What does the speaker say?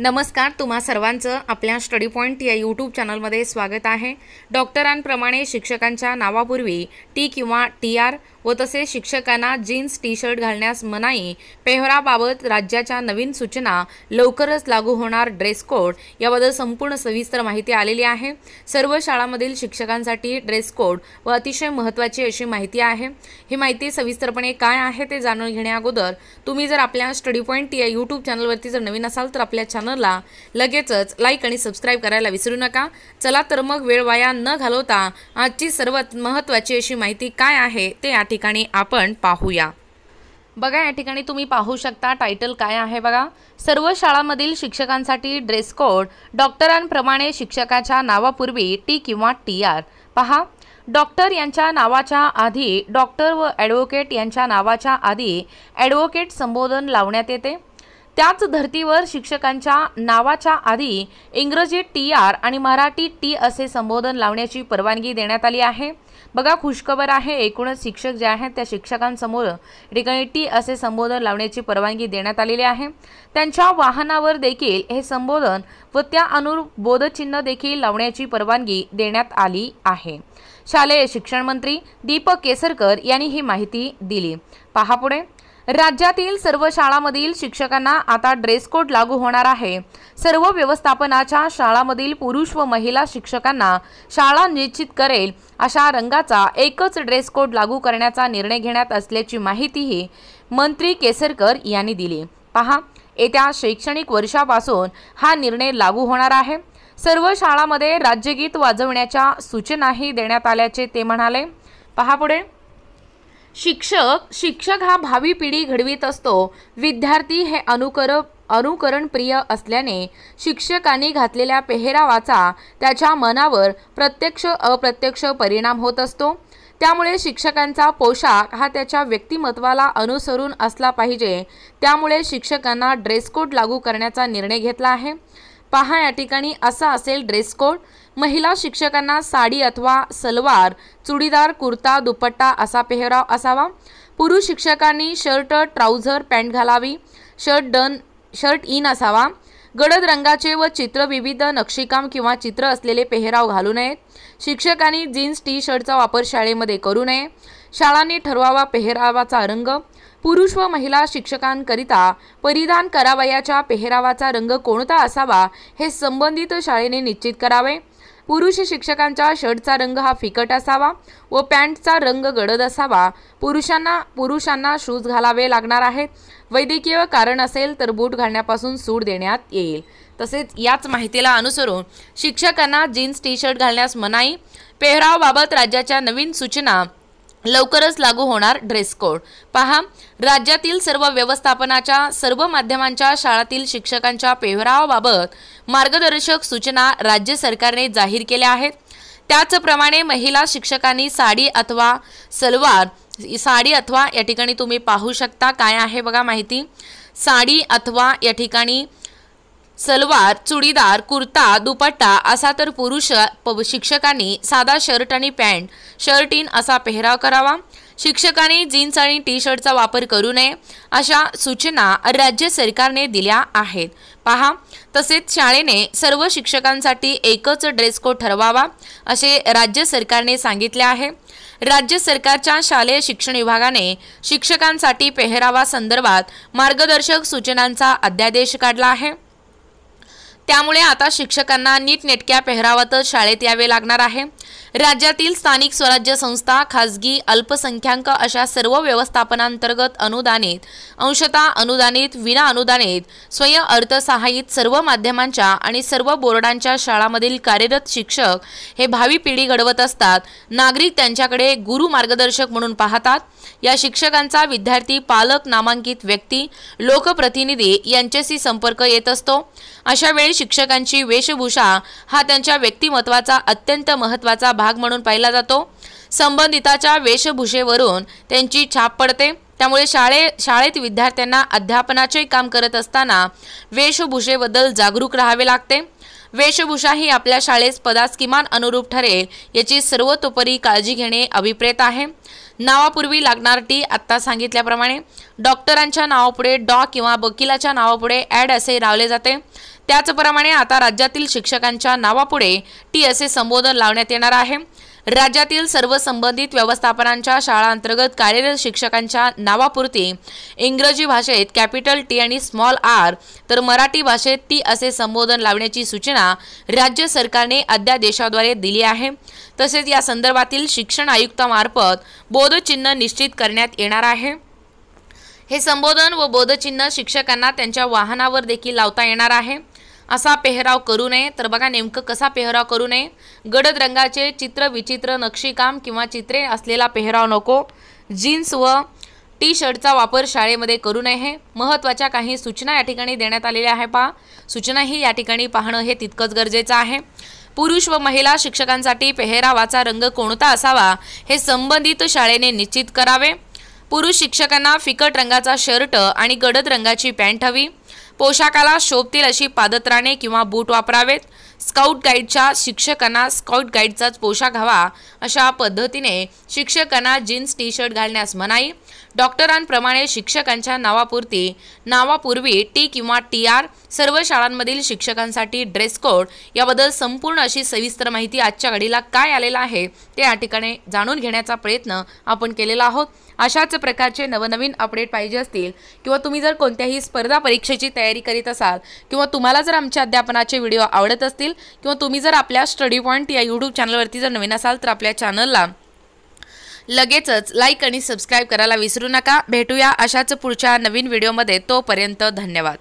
नमस्कार तुम्हा सर्वांचं आपल्या स्टडी पॉईंट या यूट्यूब चॅनलमध्ये स्वागत आहे. डॉक्टरांप्रमाणे शिक्षकांच्या नावापूर्वी टी किंवा टी आर व तसेच शिक्षकांना जीन्स टी शर्ट घालण्यास मनाई. पेहराबाबत राज्याच्या नवीन सूचना. लवकरच लागू होणार ड्रेस कोड. याबद्दल संपूर्ण सविस्तर माहिती आलेली आहे. सर्व शाळांमधील शिक्षकांसाठी ड्रेस कोड व अतिशय महत्त्वाची अशी माहिती आहे. ही माहिती सविस्तरपणे काय आहे ते जाणून घेण्याअगोदर तुम्ही जर आपल्या स्टडी पॉईंट या यूट्यूब चॅनलवरती जर नवीन असाल तर आपल्या चॅनलला लगेचच लाईक आणि सबस्क्राईब करायला विसरू नका. चला तर मग वेळ वाया न घालवता आजची सर्वात महत्त्वाची अशी माहिती काय आहे ते ठिकाणी आपण पाहूया. बघा या ठिकाणी तुम्ही पाहू शकता टायटल काय आहे बघा. सर्व शाळांमधील शिक्षकांसाठी ड्रेस कोड डॉक्टरांप्रमाणे शिक्षकाच्या नावापूर्वी टी किंवा टी आर पहा डॉक्टर यांच्या नावाच्या आधी डॉक्टर व ॲडव्होकेट यांच्या नावाच्या आधी ॲडव्होकेट संबोधन लावण्यात येते. त्याच धर्तीवर शिक्षकांच्या नावाच्या आधी इंग्रजी टी आर आणि मराठी टी असे संबोधन लावण्याची परवानगी देण्यात आली आहे. बघा खुशखबर आहे. एकूणच शिक्षक जे आहेत त्या शिक्षकांसमोर ठिकाणी टी असे संबोधन लावण्याची परवानगी देण्यात आलेली आहे. त्यांच्या वाहनावर देखील हे संबोधन व त्या अनुरूप बोधचिन्ह देखील लावण्याची परवानगी देण्यात आली आहे. शालेय शिक्षण मंत्री दीपक केसरकर यांनी ही माहिती दिली. पहा पुढे. राज्यातील सर्व शाळांमधील शिक्षकांना आता ड्रेस कोड लागू होणार आहे. सर्व व्यवस्थापनाच्या शाळांमधील पुरुष व महिला शिक्षकांना शाळा निश्चित करेल अशा रंगाचा एकच ड्रेस कोड लागू करण्याचा निर्णय घेण्यात असल्याची माहितीही मंत्री केसरकर यांनी दिली. पहा येत्या शैक्षणिक वर्षापासून हा निर्णय लागू होणार आहे. सर्व शाळांमध्ये राज्यगीत वाजवण्याच्या सूचनाही देण्यात आल्याचे ते म्हणाले. पहा पुढे. शिक्षक शिक्षक हा भावी पिढी घडवीत असतो. विद्यार्थी हे अनुकर अनुकरण प्रिय असल्याने शिक्षकांनी घातलेल्या पेहरावाचा त्याच्या मनावर प्रत्यक्ष अप्रत्यक्ष परिणाम होत असतो. त्यामुळे शिक्षकांचा पोशाख हा त्याच्या व्यक्तिमत्वाला अनुसरून असला पाहिजे. त्यामुळे शिक्षकांना ड्रेस कोड लागू करण्याचा निर्णय घेतला आहे. पहा या ठिकाणी असा असेल ड्रेस कोड महिला शिक्षकांना साडी अथवा सलवार चुडीदार कुर्ता दुपट्टा असा पेहराव असावा. पुरुष शिक्षकांनी शर्ट ट्राउझर पॅन्ट घालावी. शर्ट डन शर्ट इन असावा. गडद रंगाचे व चित्र विविध नक्षीकाम किंवा चित्र असलेले पेहराव घालू नयेत शिक्षकांनी जीन्स टी शर्टचा वापर शाळेमध्ये करू नये. शाळांनी ठरवावा पेहरावाचा रंग. पुरुष व महिला शिक्षकांकरिता परिधान करावयाच्या पेहरावाचा रंग कोणता असावा हे संबंधित शाळेने निश्चित करावे. पुरुष शिक्षकांच्या शर्टचा रंग हा फिकट असावा व पॅन्टचा रंग गडद असावा. पुरुषांना पुरुषांना शूज घालावे लागणार आहेत. वैद्यकीय कारण असेल तर बूट घालण्यापासून सूट देण्यात येईल. तसेच याच माहितीला अनुसरून शिक्षकांना जीन्स टी शर्ट घालण्यास मनाई. पेहरावबाबत राज्याच्या नवीन सूचना लवकरच लागू होणार ड्रेस कोड पहा राज्यातील सर्व व्यवस्थापनाच्या सर्व माध्यमांच्या शाळातील शिक्षकांच्या पेहरावाबाबत मार्गदर्शक सूचना राज्य सरकारने जाहीर केल्या आहेत. त्याचप्रमाणे महिला शिक्षकांनी साडी अथवा सलवार साडी अथवा या ठिकाणी तुम्ही पाहू शकता. काय आहे बघा माहिती? साडी अथवा या ठिकाणी सलवार चुडीदार कुर्ता दुपट्टा असा तर पुरुष शिक्षकांनी साधा शर्ट आणि पॅन्ट शर्ट इन असा पेहराव करावा. शिक्षकांनी जीन्स आणि टी शर्टचा वापर करू नये अशा सूचना राज्य सरकारने दिल्या आहेत. पहा तसेच शाळेने सर्व शिक्षकांसाठी एकच ड्रेस कोड ठरवावा असे राज्य सरकारने सांगितले आहे. राज्य सरकारच्या शालेय शिक्षण विभागाने शिक्षकांसाठी पेहरावा संदर्भात मार्गदर्शक सूचनांचा अध्यादेश काढला आहे. त्यामुळे आता शिक्षकांना नीटनेटक्या पेहरावातच शाळेत यावे लागणार आहे. राज्यातील स्थानिक स्वराज्य संस्था खाजगी अल्पसंख्याक अशा सर्व व्यवस्थापनांतर्गत अनुदानित अंशतः अनुदानित विना अनुदानित स्वयं अर्थसहाय्यित सर्व माध्यमांच्या आणि सर्व बोर्डांच्या शाळांमधील कार्यरत शिक्षक हे भावी पिढी घडवत असतात. नागरिक त्यांच्याकडे गुरु मार्गदर्शक म्हणून पाहतात. या शिक्षकांचा विद्यार्थी पालक नामांकित व्यक्ती लोकप्रतिनिधी यांच्याशी संपर्क येत असतो. अशा वेळी शिक्षकांची वेशभूषा हा त्यांच्या व्यक्तिमत्वाचा अत्यंत महत्त्वाचा भाग म्हणून पाहिला जातो. संबंधिताच्या वेशभूषेवरून त्यांची छाप पडते. त्यामुळे शाळे शाळेत विद्यार्थ्यांना अध्यापनाचे काम करत असताना वेशभूषेबद्दल जागरूक राहावे लागते. वेशभूषा ही आपल्या शाळेस पदास किमान अनुरूप ठरेल याची सर्वतोपरी काळजी घेणे अभिप्रेत आहे. नावापूर्वी लागणार टी आत्ता सांगितल्याप्रमाणे. डॉक्टरांच्या नावापुढे डॉ किंवा वकिलाच्या नावापुढे ॲड असे लावले जाते. त्याचप्रमाणे आता राज्यातील शिक्षकांच्या नावापुढे टी असे संबोधन लावण्यात येणार आहे. राज्यातील सर्व संबंधित व्यवस्थापनांच्या शाळांतर्गत कार्यरत शिक्षकांच्या नावापुरती इंग्रजी भाषेत कॅपिटल टी आणि स्मॉल आर तर मराठी भाषेत टी असे संबोधन लावण्याची सूचना राज्य सरकारने अध्यादेशाद्वारे दिली आहे. तसेच या संदर्भातील शिक्षण आयुक्तामार्फत बोधचिन्ह निश्चित करण्यात येणार आहे. हे संबोधन व बोधचिन्ह शिक्षकांना त्यांच्या वाहनावर देखील लावता येणार आहे. असा पेहराव करू नये. तर बघा नेमकं कसा पेहराव करू नये. गडद रंगाचे चित्र विचित्र नक्षीकाम किंवा चित्रे असलेला पेहराव नको. जीन्स व टी शर्टचा वापर शाळेमध्ये करू नये. हे महत्त्वाच्या काही सूचना या ठिकाणी देण्यात आलेल्या आहे पहा. सूचनाही या ठिकाणी पाहणं हे तितकंच गरजेचं आहे. पुरुष व महिला शिक्षकांसाठी पेहरावाचा रंग कोणता असावा हे संबंधित शाळेने निश्चित करावे. पुरुष शिक्षकांना फिकट रंगाचा शर्ट आणि गडद रंगाची पॅन्ट हवी. पोशाखाला शोभतील अशी पादत्राणे किंवा बूट वापरावेत. स्काउट गाईडच्या शिक्षकांना स्काउट गाईडचाच पोशाख हवा अशा पद्धतीने शिक्षकांना जीन्स टी शर्ट घालण्यास मनाई. डॉक्टरांप्रमाणे शिक्षकांच्या नावापुरती नावापूर्वी टी किंवा टी आर सर्व शाळांमधील शिक्षकांसाठी ड्रेस कोड याबद्दल संपूर्ण अशी सविस्तर माहिती आजच्या घडीला काय आलेलं आहे ते या ठिकाणी जाणून घेण्याचा प्रयत्न आपण केलेला आहोत. अशाच प्रकारचे नवनवीन अपडेट पाहिजे असतील किंवा तुम्ही जर कोणत्याही स्पर्धा परीक्षेची तयारी करीत असाल किंवा तुम्हाला जर आमच्या अध्यापनाचे व्हिडिओ आवडत असतील किंवा तुम्ही जर आपल्या स्टडी पॉईंट या यूट्यूब चॅनलवरती जर नवीन असाल तर आपल्या चॅनलला लगेचच लाईक आणि सबस्क्राईब करायला विसरू नका. भेटूया अशाच पुढच्या नवीन व्हिडिओमध्ये तोपर्यंत धन्यवाद.